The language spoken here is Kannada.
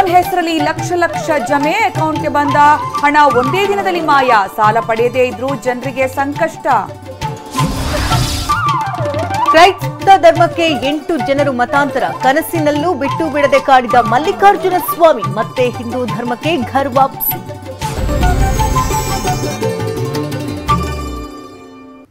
ಲೋನ್ ಹೆಸರಲ್ಲಿ ಲಕ್ಷ ಲಕ್ಷ ಜಮೆ ಅಕೌಂಟ್ಗೆ ಬಂದ ಹಣ ಒಂದೇ ದಿನದಲ್ಲಿ ಮಾಯ. ಸಾಲ ಪಡೆಯದೇ ಇದ್ರೂ ಜನರಿಗೆ ಸಂಕಷ್ಟ. ಕ್ರೈಸ್ತ ಧರ್ಮಕ್ಕೆ ಎಂಟು ಜನರು ಮತಾಂತರ. ಕನಸಿನಲ್ಲೂ ಬಿಟ್ಟು ಬಿಡದೆ ಕಾಡಿದ ಮಲ್ಲಿಕಾರ್ಜುನ ಸ್ವಾಮಿ ಮತ್ತೆ ಹಿಂದೂ ಧರ್ಮಕ್ಕೆ ಘರ್ ವಾಪಸಿ.